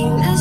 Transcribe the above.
same as